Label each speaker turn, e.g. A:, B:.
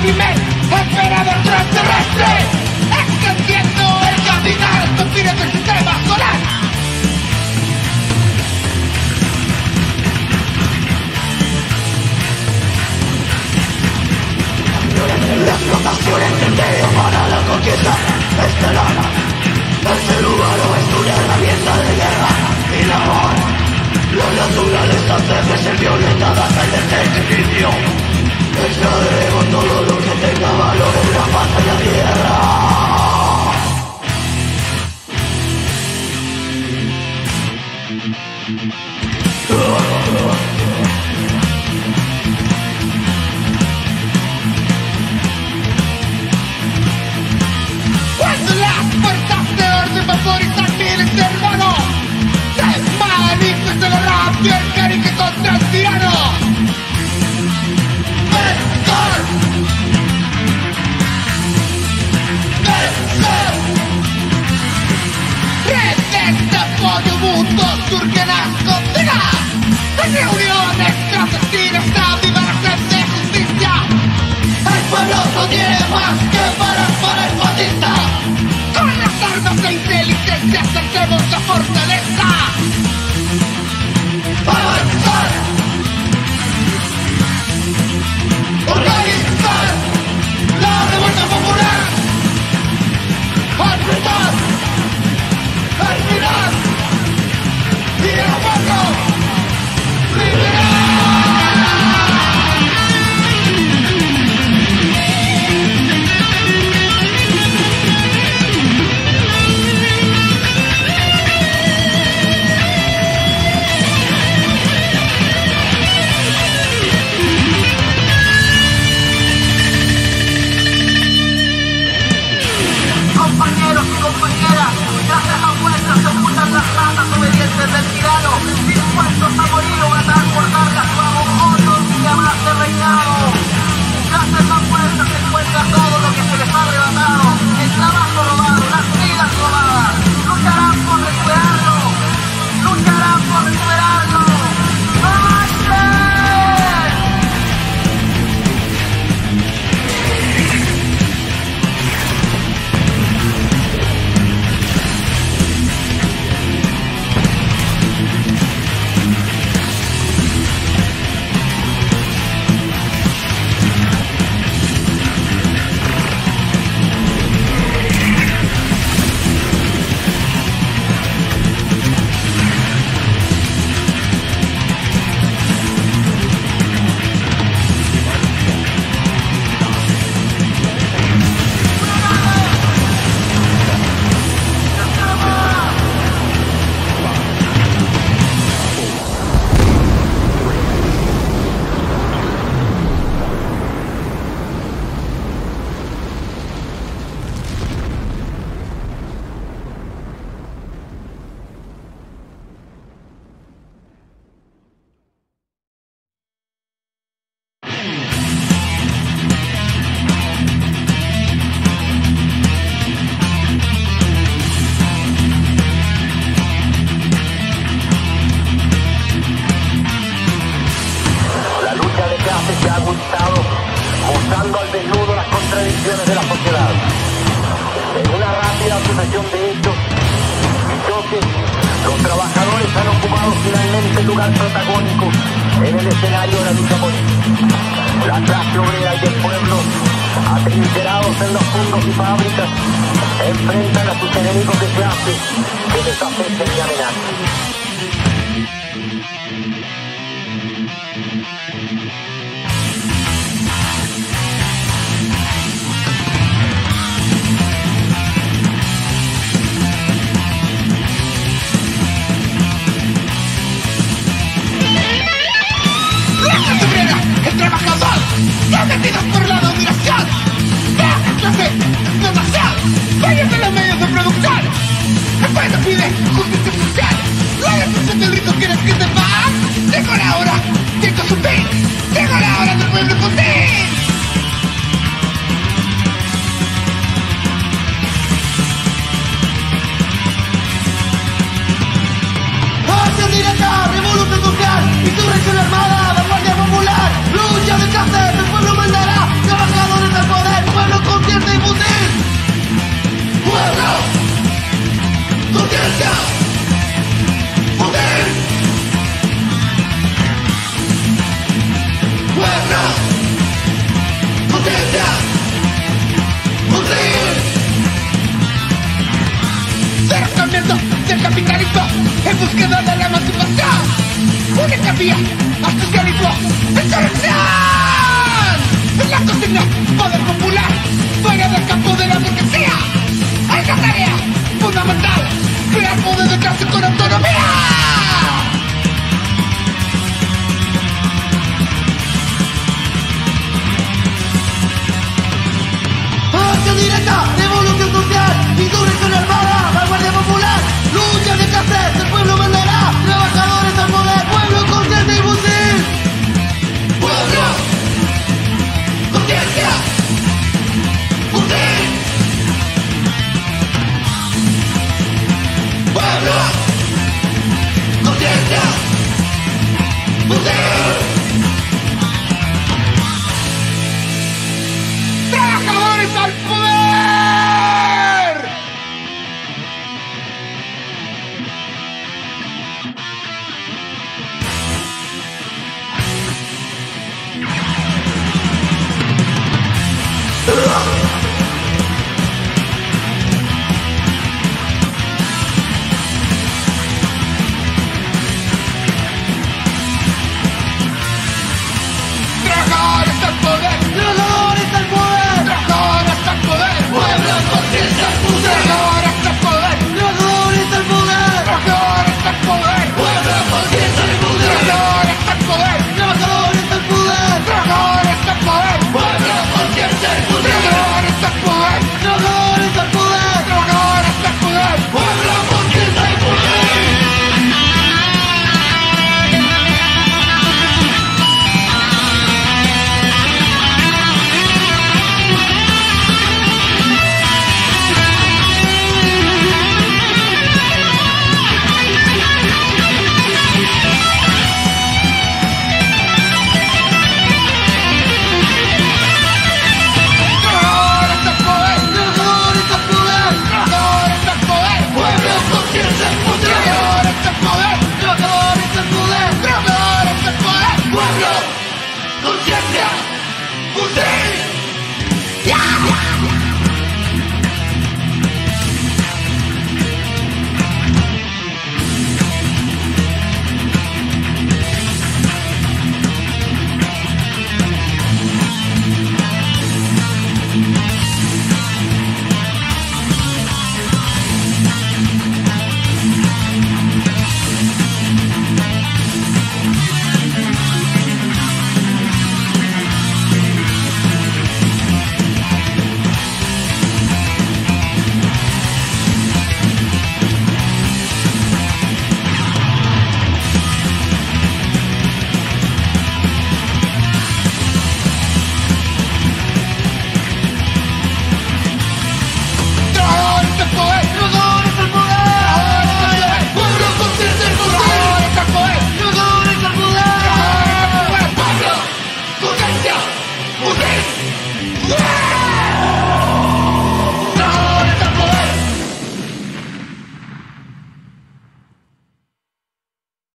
A: Mime, emperador transterrestre, extendiendo el caminar con fines del sistema solar.
B: Las rotaciones del medio para la conquista estelar
A: nuestra fortaleza.
C: Yeah. de
D: la sociedad. En una rápida sucesión de hechos y choques, los trabajadores han ocupado finalmente el lugar protagónico en el escenario de la lucha política. La clase obrera y el pueblo, atrincherados en los fondos y fábricas, enfrentan a sus enemigos de clase que les afectan y amenazan.
B: perdidos no.
E: Ugh.